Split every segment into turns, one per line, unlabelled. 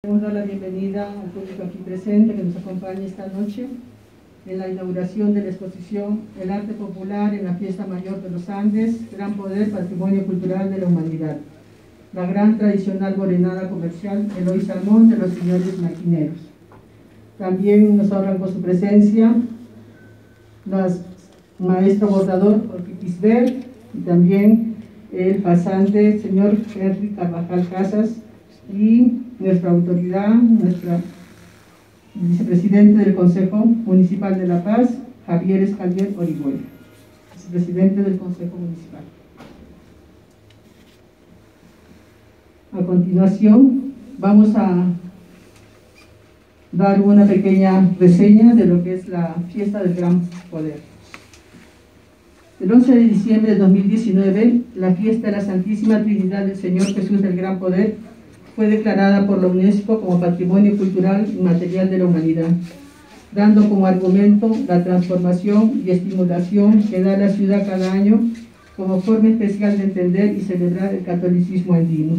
Queremos dar la bienvenida al público aquí presente que nos acompaña esta noche en la inauguración de la exposición El arte popular en la fiesta mayor de los Andes, Gran Poder, Patrimonio Cultural de la Humanidad. La gran tradicional morenada comercial Eloy Salmón de los señores maquineros. También nos hablan con su presencia las maestro bordador Quisbert y también el pasante señor Henry Carvajal Casas y nuestra autoridad, nuestra vicepresidente del Consejo Municipal de La Paz, Javier Escalier Orihuela, vicepresidente del Consejo Municipal. A continuación, vamos a dar una pequeña reseña de lo que es la fiesta del Gran Poder. El 11 de diciembre de 2019, la fiesta de la Santísima Trinidad del Señor Jesús del Gran Poder fue declarada por la UNESCO como Patrimonio Cultural Inmaterial de la Humanidad, dando como argumento la transformación y estimulación que da la ciudad cada año como forma especial de entender y celebrar el catolicismo andino.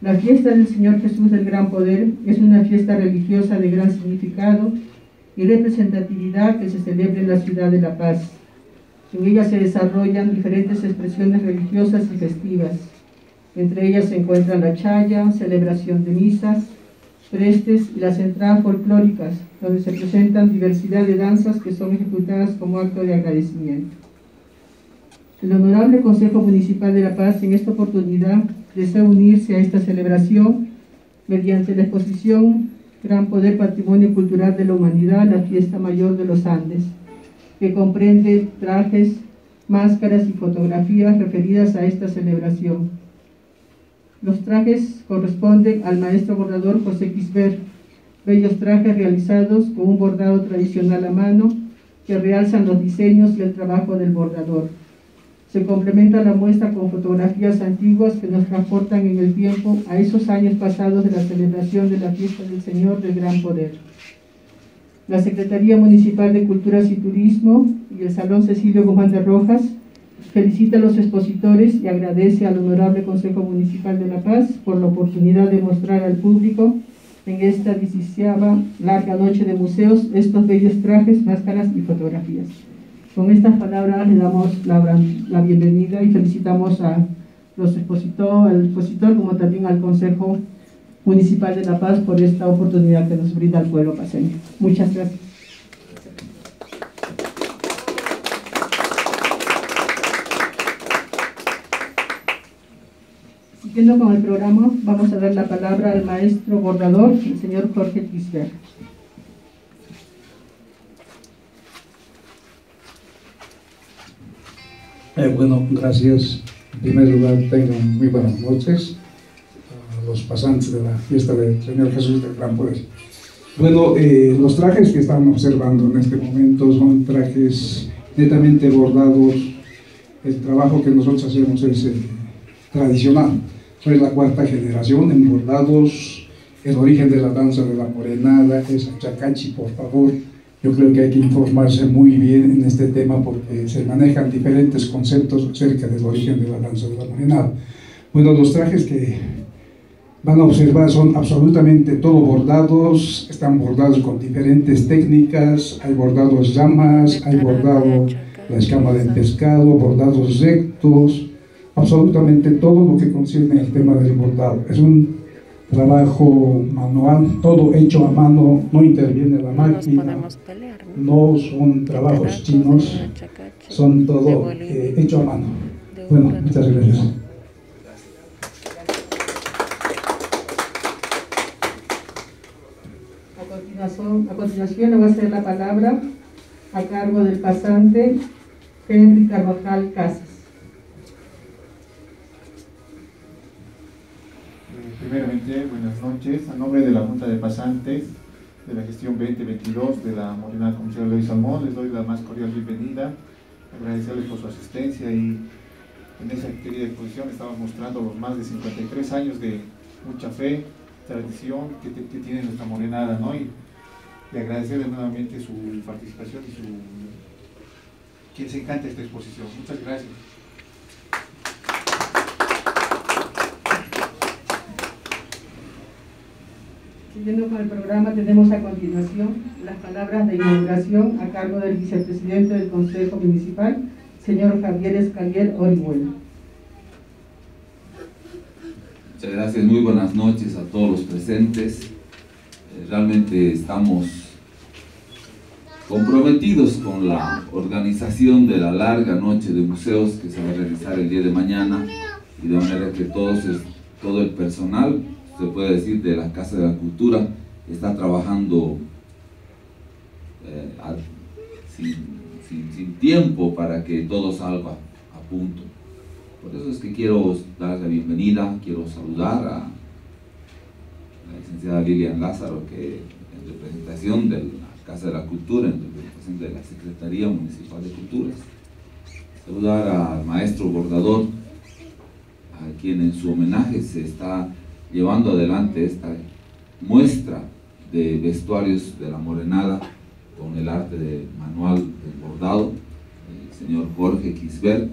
La fiesta del Señor Jesús del Gran Poder es una fiesta religiosa de gran significado y representatividad que se celebra en la ciudad de La Paz. En ella se desarrollan diferentes expresiones religiosas y festivas, entre ellas se encuentran la chaya, celebración de misas, prestes y las entradas folclóricas, donde se presentan diversidad de danzas que son ejecutadas como acto de agradecimiento. El Honorable Consejo Municipal de La Paz en esta oportunidad desea unirse a esta celebración mediante la exposición Gran Poder Patrimonio Cultural de la Humanidad, la Fiesta Mayor de los Andes, que comprende trajes, máscaras y fotografías referidas a esta celebración los trajes corresponden al maestro bordador José Quisbert, bellos trajes realizados con un bordado tradicional a mano que realzan los diseños y el trabajo del bordador. Se complementa la muestra con fotografías antiguas que nos transportan en el tiempo a esos años pasados de la celebración de la fiesta del Señor del Gran Poder. La Secretaría Municipal de Culturas y Turismo y el Salón Cecilio Guzmán de Rojas Felicita a los expositores y agradece al Honorable Consejo Municipal de La Paz por la oportunidad de mostrar al público en esta 16 larga noche de museos estos bellos trajes, máscaras y fotografías. Con estas palabras le damos la, bienvenida y felicitamos a los expositores, al expositor como también al Consejo Municipal de La Paz por esta oportunidad que nos brinda el pueblo paseño. Muchas gracias. Siguiendo con el programa, vamos a dar la palabra al maestro bordador, el señor Jorge Quisbert.
Eh, bueno, gracias. En primer lugar, tengan muy buenas noches a los pasantes de la fiesta del Señor Jesús del Gran Poder. Bueno, eh, los trajes que están observando en este momento son trajes netamente bordados. El trabajo que nosotros hacemos es eh, tradicional soy la cuarta generación en bordados. El origen de la danza de la morenada es Chacachi, por favor. Yo creo que hay que informarse muy bien en este tema porque se manejan diferentes conceptos acerca del origen de la danza de la morenada. Bueno, los trajes que van a observar son absolutamente todos bordados, están bordados con diferentes técnicas, hay bordados llamas, hay bordado la escama del pescado, bordados rectos, absolutamente todo lo que concierne al tema del bordado. Es un trabajo manual, todo hecho a mano, no interviene la máquina, no son trabajos chinos, son todo eh, hecho a mano. Bueno, muchas gracias.
A continuación, a continuación le voy a hacer la palabra a cargo del pasante Henry Carvajal Casas.
Noches. A nombre de la Junta de Pasantes de la gestión 2022 de la Molina Comercial Luis Salmón, les doy la más cordial bienvenida, agradecerles por su asistencia y en esa querida exposición estamos mostrando los más de 53 años de mucha fe, tradición que, tiene nuestra morenada, ¿no? Y agradecerles nuevamente su participación y su quien se encanta esta exposición. Muchas gracias.
Siguiendo con el programa, tenemos a continuación las palabras de inauguración a cargo del vicepresidente del Consejo Municipal, señor Javier Escalier Orihuela.
Muchas gracias, muy buenas noches a todos los presentes. Eh, realmente estamos comprometidos con la organización de la larga noche de museos que se va a realizar el día de mañana y de manera que todos, todo el personal se puede decir, de la Casa de la Cultura, está trabajando eh, sin, tiempo para que todo salga a punto. Por eso es que quiero dar la bienvenida, quiero saludar a la licenciada Lilian Lázaro, que en representación de la Casa de la Cultura, en representación de la Secretaría Municipal de Culturas, saludar al maestro bordador, a quien en su homenaje se está llevando adelante esta muestra de vestuarios de la morenada con el arte de manual del bordado, el señor Jorge Quisbert,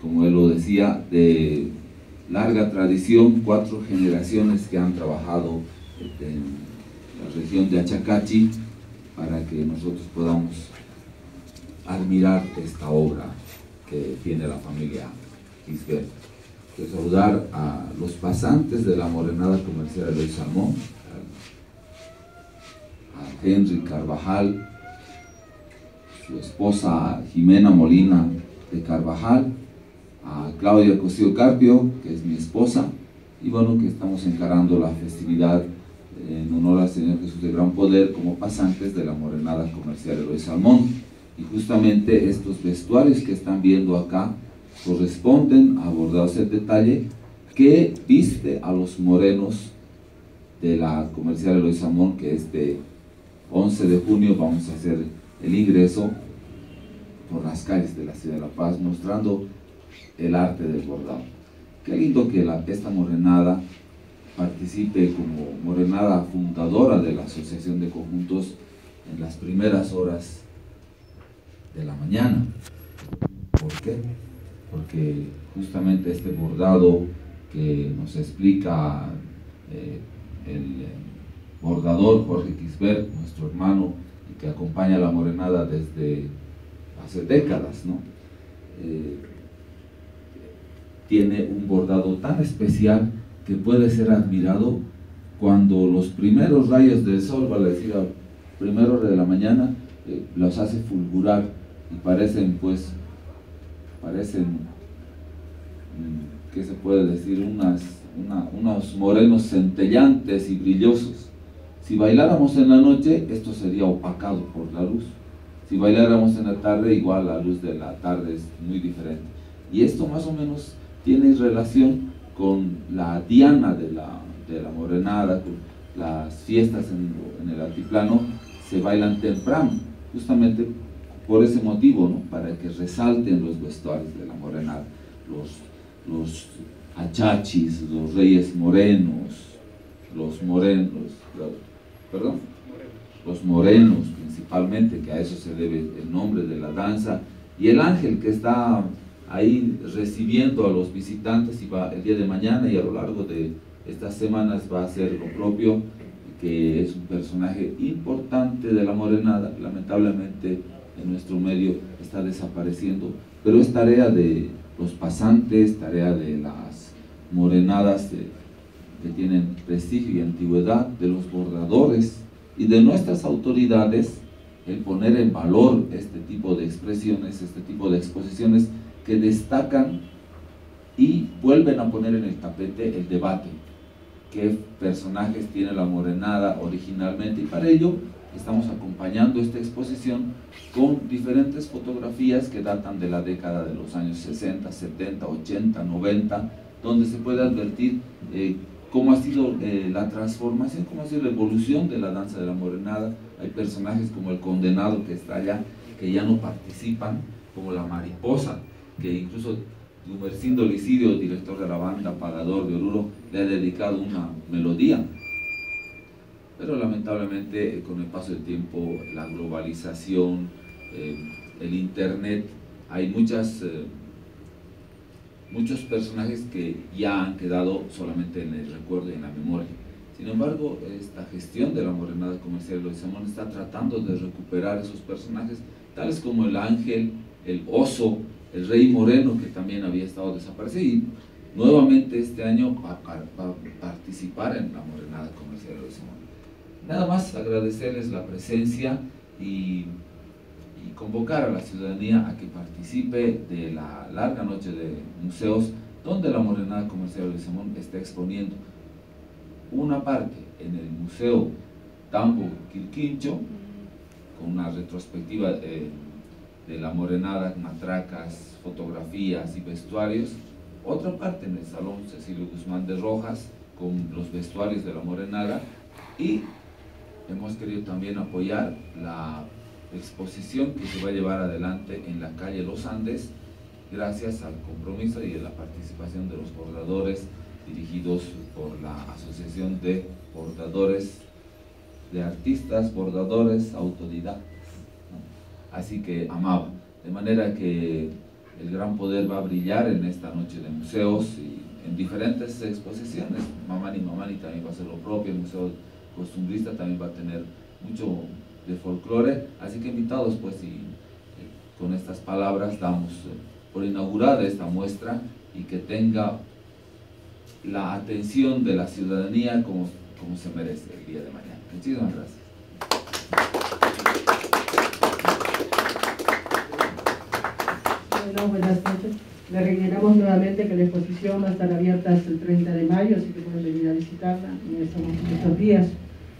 como él lo decía, de larga tradición, cuatro generaciones que han trabajado en la región de Achacachi para que nosotros podamos admirar esta obra que tiene la familia Quisbert que saludar a los pasantes de la morenada comercial de Salmón, a Henry Carvajal, su esposa Jimena Molina de Carvajal, a Claudia Cosío Carpio, que es mi esposa, y bueno, que estamos encarando la festividad en honor al Señor Jesús de Gran Poder como pasantes de la morenada comercial de Salmón. Y justamente estos vestuarios que están viendo acá corresponden a bordados en detalle que viste a los morenos de la comercial Eloy Samón, que este 11 de junio vamos a hacer el ingreso por las calles de la ciudad de La Paz, mostrando el arte del bordado. Qué lindo que esta morenada participe como morenada fundadora de la Asociación de Conjuntos en las primeras horas de la mañana. ¿Por qué? Porque justamente este bordado que nos explica eh, el bordador Jorge Quisbert, nuestro hermano, que acompaña a la morenada desde hace décadas, ¿no? Eh, tiene un bordado tan especial que puede ser admirado cuando los primeros rayos del sol, vale decir, a primera hora de la mañana, eh, los hace fulgurar y parecen pues parecen, ¿qué se puede decir? Unas, unos morenos centellantes y brillosos. Si bailáramos en la noche, esto sería opacado por la luz. Si bailáramos en la tarde, igual la luz de la tarde es muy diferente. Y esto más o menos tiene relación con la diana de la, de la morenada, las fiestas en, en el altiplano se bailan temprano, justamente por ese motivo, ¿no? para que resalten los vestuarios de la morenada, los, los achachis, los reyes morenos, los morenos, perdón, los morenos principalmente, que a eso se debe el nombre de la danza, y el ángel que está ahí recibiendo a los visitantes y va el día de mañana y a lo largo de estas semanas va a hacer lo propio, que es un personaje importante de la morenada, lamentablemente en nuestro medio está desapareciendo, pero es tarea de los pasantes, tarea de las morenadas que tienen prestigio y antigüedad, de los bordadores y de nuestras autoridades el poner en valor este tipo de expresiones, este tipo de exposiciones que destacan y vuelven a poner en el tapete el debate. ¿Qué personajes tiene la morenada originalmente? Y para ello estamos acompañando esta exposición con diferentes fotografías que datan de la década de los años 60, 70, 80, 90, donde se puede advertir eh, cómo ha sido eh, la transformación, cómo ha sido la evolución de la danza de la morenada. Hay personajes como el condenado que está allá, que ya no participan, como la mariposa, que incluso Gumercindo Licidio, director de la banda Pagador de Oruro, le ha dedicado una melodía pero lamentablemente con el paso del tiempo, la globalización, eh, el internet, hay muchas, eh, muchos personajes que ya han quedado solamente en el recuerdo y en la memoria. Sin embargo, esta gestión de la Morenada Comercial de Simón está tratando de recuperar esos personajes, tales como el ángel, el oso, el rey moreno, que también había estado desaparecido, y nuevamente este año va, a participar en la Morenada Comercial de Simón. Nada más agradecerles la presencia y, convocar a la ciudadanía a que participe de la larga noche de museos donde la Morenada Comercial de Simón está exponiendo una parte en el Museo Tambo Quilquincho, con una retrospectiva de, la morenada, matracas, fotografías y vestuarios, otra parte en el Salón Cecilio Guzmán de Rojas, con los vestuarios de la morenada, y hemos querido también apoyar la exposición que se va a llevar adelante en la calle Los Andes, gracias al compromiso y a la participación de los bordadores, dirigidos por la Asociación de Bordadores, de Artistas, Bordadores Autodidactas. Así que amaba. De manera que el gran poder va a brillar en esta noche de museos y en diferentes exposiciones. Mamani Mamani también va a hacer lo propio, el Museo Costumbrista también va a tener mucho de folclore. Así que invitados, pues, y eh, con estas palabras damos eh, por inaugurada esta muestra y que tenga la atención de la ciudadanía como, como se merece el día de mañana. Muchísimas gracias.
Bueno, buenas noches. Le reiteramos nuevamente que la exposición va a estar abierta hasta el 30 de mayo, así que pueden venir a visitarla en estos días.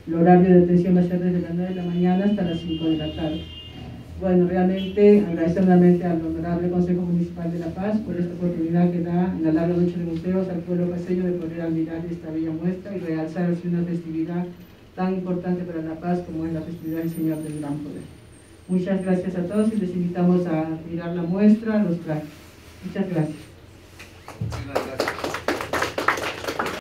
El horario de atención va a ser desde las 9 de la mañana hasta las 5 de la tarde. Bueno, realmente agradecer nuevamente al Honorable Consejo Municipal de La Paz por esta oportunidad que da en la larga noche de museos al pueblo paseño de poder admirar esta bella muestra y realzar así una festividad tan importante para La Paz como es la festividad del Señor del Gran Poder. Muchas gracias a todos y les invitamos a mirar la muestra, los trajes. Muchas gracias.